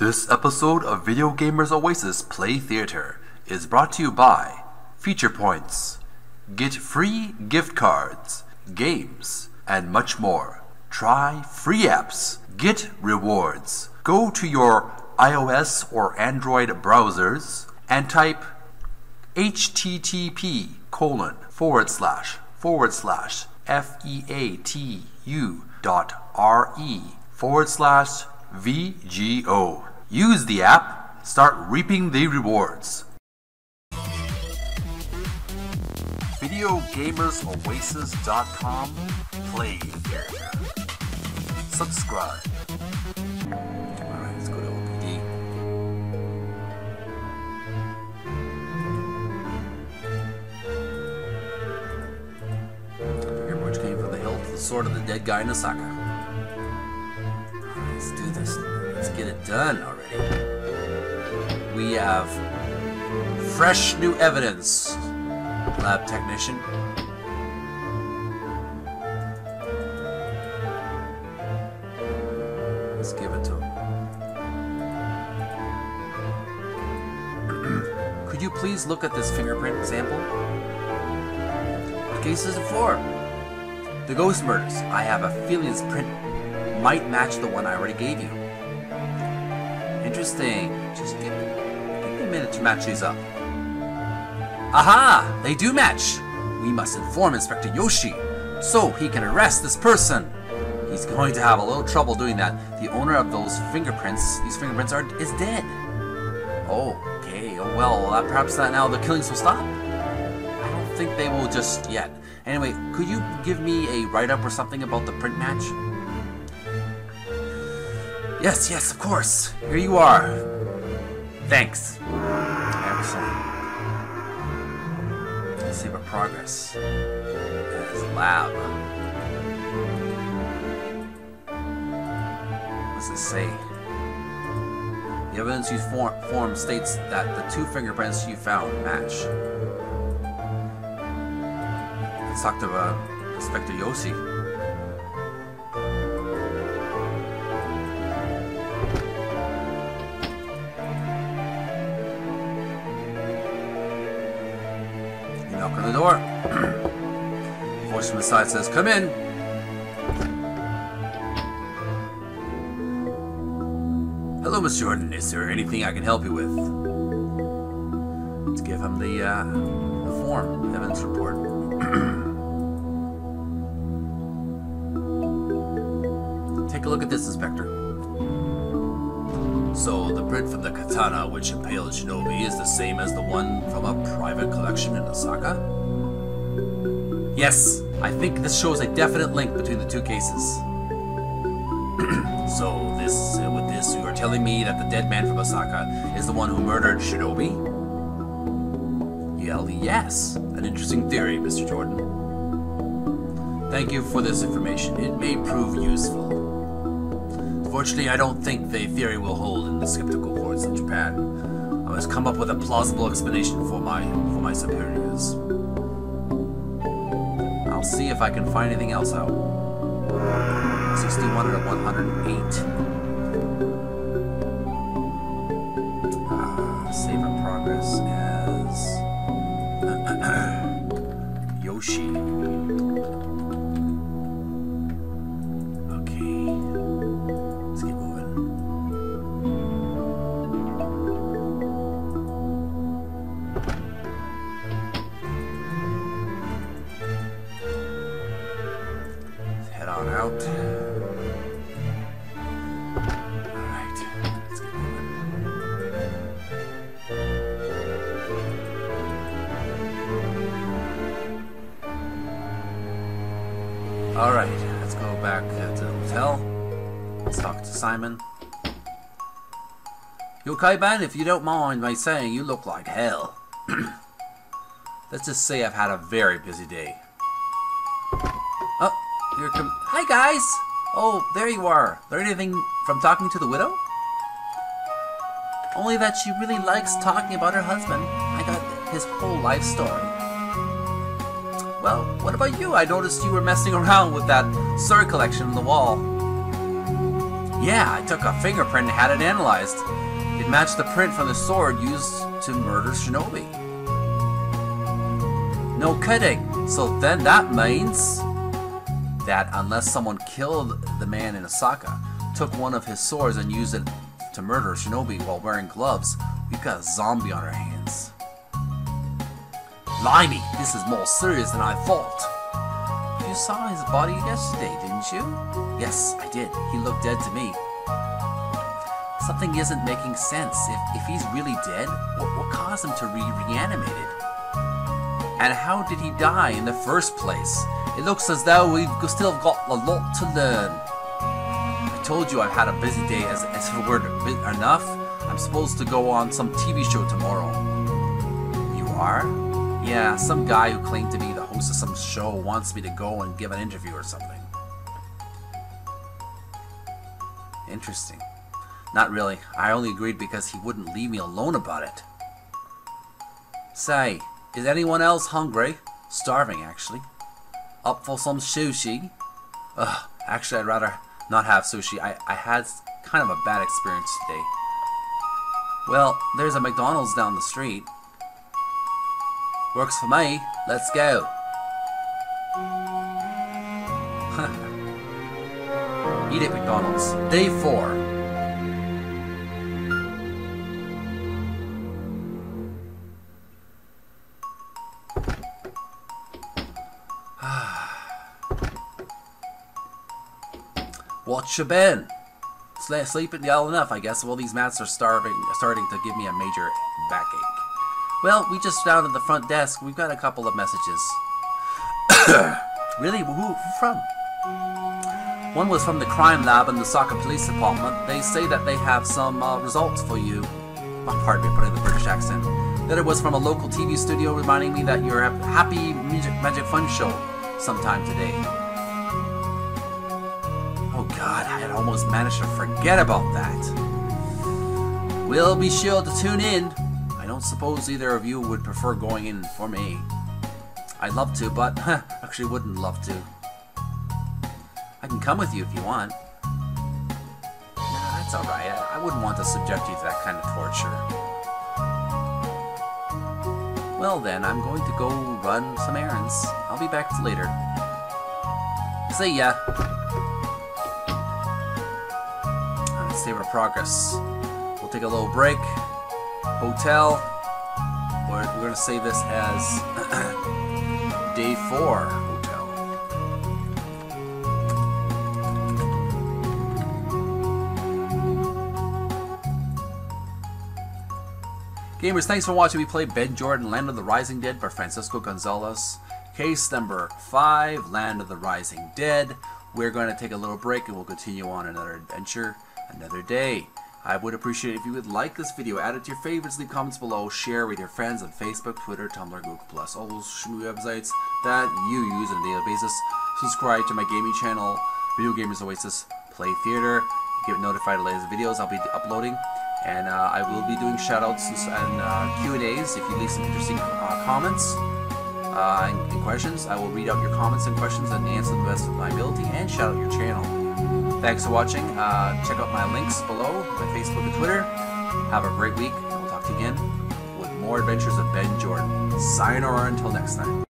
This episode of Video Gamers Oasis Play Theater is brought to you by Feature Points. Get free gift cards, games, and much more. Try free apps. Get rewards. Go to your iOS or Android browsers and type http colon forward slash forward slash f-e-a-t-u dot r-e forward slash VGO. Use the app, start reaping the rewards. VideoGamersOasis.com Play Subscribe. Alright, let's go to OPD. Which came from the hilt the sword of the dead guy in Osaka. Let's do this. Get it done already. We have fresh new evidence, lab technician. Let's give it to him. Could you please look at this fingerprint sample? What case is for? The ghost murders. I have a feeling this print might match the one I already gave you. Interesting. Just give, give me a minute to match these up. Aha! They do match! We must inform Inspector Yoshi so he can arrest this person. He's going to have a little trouble doing that. The owner of those fingerprints, these fingerprints, are is dead. Oh, okay. Oh well, uh, perhaps that now the killings will stop. I don't think they will just yet. Anyway, could you give me a write-up or something about the print match? Yes, yes, of course. Here you are. Thanks. Excellent. Let's see about progress. That is lab. What does it say? The evidence you form, form states that the two fingerprints you found match. Let's talk to uh, Inspector Yoshi. Voice from the side says, Come in. Hello, Miss Jordan. Is there anything I can help you with? Let's give him the, uh, the form, evidence report. Take a look at this, Inspector. So, the print from the katana which impaled Shinobi is the same as the one from a private collection in Osaka? Yes, I think this shows a definite link between the two cases. so, this, uh, with this, you are telling me that the dead man from Osaka is the one who murdered Shinobi? Well, yes. An interesting theory, Mr. Jordan. Thank you for this information. It may prove useful. Unfortunately, I don't think the theory will hold in the skeptical courts of Japan. I must come up with a plausible explanation for my for my superiors. I'll see if I can find anything else out. 61 out of 108. Uh, save progress as Yoshi. Out. Alright, let's go back to the hotel. Let's talk to Simon. You okay, Ben? If you don't mind my saying, you look like hell. Let's just say I've had a very busy day. Come. Hi, guys! Oh, there you are. Learn anything from talking to the widow? Only that she really likes talking about her husband. I got his whole life story. Well, what about you? I noticed you were messing around with that Sir collection on the wall. Yeah, I took a fingerprint and had it analyzed. It matched the print from the sword used to murder Shinobi. No kidding. So then that means that unless someone killed the man in Osaka, took one of his swords and used it to murder Shinobi while wearing gloves, we've got a zombie on our hands. Limey, this is more serious than I thought. You saw his body yesterday, didn't you? Yes, I did. He looked dead to me. Something isn't making sense. If, if he's really dead, what, what caused him to be re reanimated? And how did he die in the first place? It looks as though we've still got a lot to learn. I told you I've had a busy day as, if it weren't enough. I'm supposed to go on some TV show tomorrow. You are? Yeah, some guy who claimed to be the host of some show wants me to go and give an interview or something. Interesting. Not really. I only agreed because he wouldn't leave me alone about it. Say, is anyone else hungry? Starving, actually. Up for some sushi? Ugh, actually, I'd rather not have sushi. I, I had kind of a bad experience today. Well, there's a McDonald's down the street. Works for me. Let's go. Eat it, McDonald's. Day 4. What you been? Sleeping well enough, I guess. Well, these mats are starving, starting to give me a major backache. Well, we just found at the front desk. We've got a couple of messages. really? Who from? One was from the crime lab in the Osaka Police Department. They say that they have some uh, results for you. Oh, pardon me, putting the British accent. Then it was from a local TV studio reminding me that you're Happy Magic Fun show sometime today. God, I had almost managed to forget about that. We'll be sure to tune in. I don't suppose either of you would prefer going in for me. I'd love to, but actually wouldn't love to. I can come with you if you want. Nah, that's alright. I, I wouldn't want to subject you to that kind of torture. Well then, I'm going to go run some errands. I'll be back later. See ya! Save our progress. We'll take a little break. Hotel. We're, we're going to save this as day four hotel. Gamers, thanks for watching. We play Ben Jordan, Land of the Rising Dead by Francisco Gonzalez. Case number 5, Land of the Rising Dead. We're going to take a little break and we'll continue on another adventure another day. I would appreciate it if you would like this video, add it to your favorites, leave comments below, share with your friends on Facebook, Twitter, Tumblr, Google+, all those shmoo websites that you use on a daily basis. Subscribe to my gaming channel, Video Gamers Oasis Play Theater. Get notified of the latest videos I'll be uploading. And uh, I will be doing shoutouts and uh, Q&As if you leave some interesting uh, comments uh, and, and questions. I will read out your comments and questions and answer the best of my ability and shout out your channel. Thanks for watching. Uh, check out my links below, my Facebook and Twitter. Have a great week, and we'll talk to you again with more adventures of Ben Jordan. Sayonara until next time.